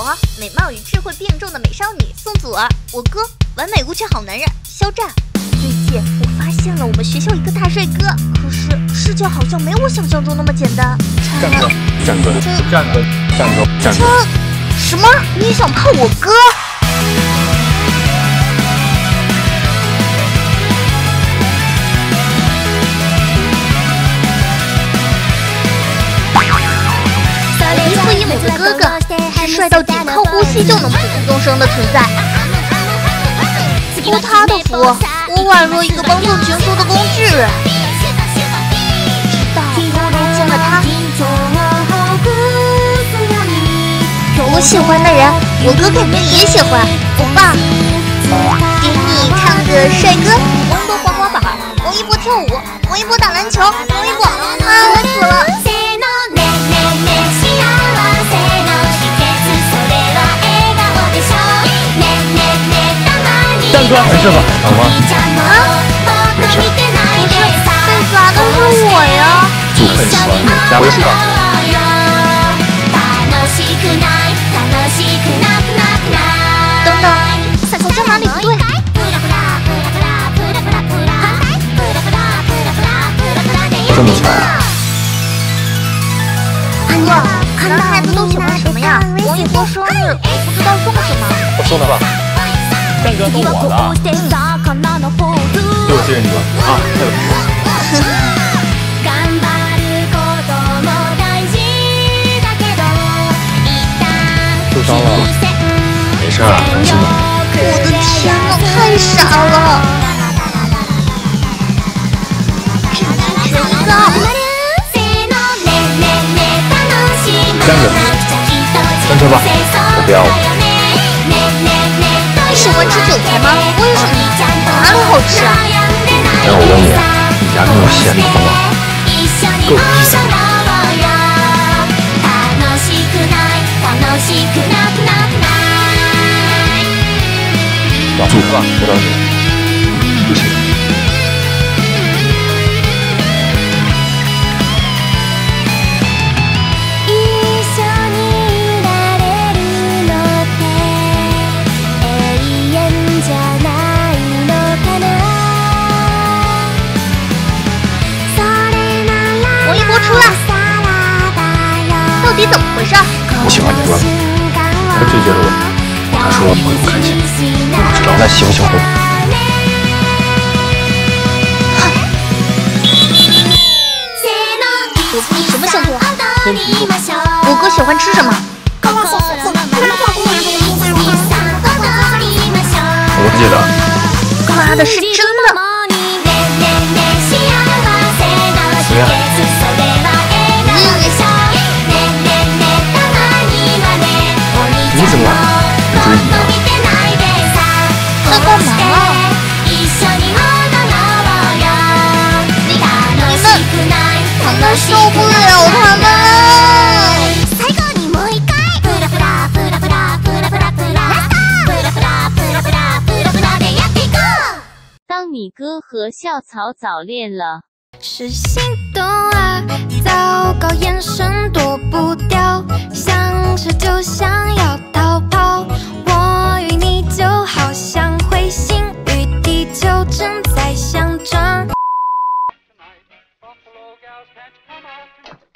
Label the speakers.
Speaker 1: 我，美貌与智慧并重的美少女宋祖儿，我哥，完美无缺好男人肖战。最近我发现了我们学校一个大帅哥，可是世界好像没我想象中那么简单。
Speaker 2: 战哥，战哥，战哥，战哥，战哥，
Speaker 1: 什么？你也想泡我哥？帅到仅靠呼吸就能普度众生的存在。托他的福，我宛若一个帮助群俗的工具人。直到遇见了他，我喜欢的人，我哥肯定也喜欢。欧巴，给你看个帅哥。王一博滑滑板，王一博跳舞，王一博打篮球，王一博，啊，我死了。
Speaker 2: 没事吧？好吗？
Speaker 1: 啊，
Speaker 2: 没事。
Speaker 1: 不是，被砸的是我呀。
Speaker 2: 就很喜欢你，加微信吧。
Speaker 1: 等等，好像哪里不对。
Speaker 2: 这么巧？
Speaker 1: 哥，男孩子都喜欢什么呀？王一博生日，不知道送什么。
Speaker 2: 我送他吧。战哥送我的。对，我谢谢你了啊，太有心了。受伤了？没事，放心吧。
Speaker 1: 我的天呐，太傻了！
Speaker 2: 战哥，上车吧，我不要了。
Speaker 1: 你喜欢吃韭菜吗？为什么？哪里好吃啊？
Speaker 2: 哎我问你，你家那么咸的吗？够意思。走吧，我等你。
Speaker 1: 出来，到底怎么回事？
Speaker 2: 我喜欢你哥，他拒绝了我，他说会不开心，我不知道那行不行我。
Speaker 1: 什么星座？
Speaker 2: 天秤座。
Speaker 1: 我哥喜欢吃什么？
Speaker 2: 我不记得。
Speaker 1: 妈的，是真的！他们受不了他们了。
Speaker 3: 当你哥和校草早恋了。
Speaker 4: 是心动啊！Mama.